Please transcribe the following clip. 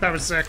That was sick.